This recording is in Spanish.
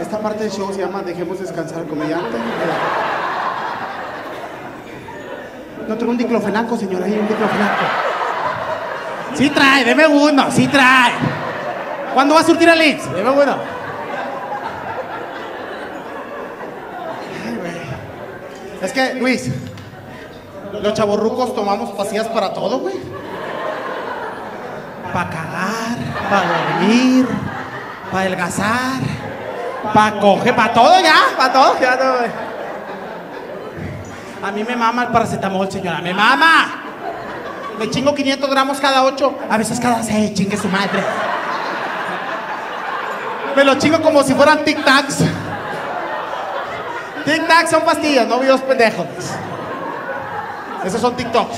esta parte del show se llama Dejemos descansar al comediante. No tengo un diclofenaco, señora, ahí un diclofenaco. Sí trae, deme uno, sí trae. ¿Cuándo va a surtir al Liz? Deme uno. Es que, Luis, los chavorrucos tomamos pastillas para todo, güey. Para cagar, para dormir, para adelgazar, para coger, para todo ya, para todo, ya todo, güey. A mí me mama el paracetamol, señora, me mama. Me chingo 500 gramos cada 8, a veces cada 6, chingue su madre. Me lo chingo como si fueran Tic Tacs. Tic Tacs son pastillas, no videos pendejos. Esos son TikToks.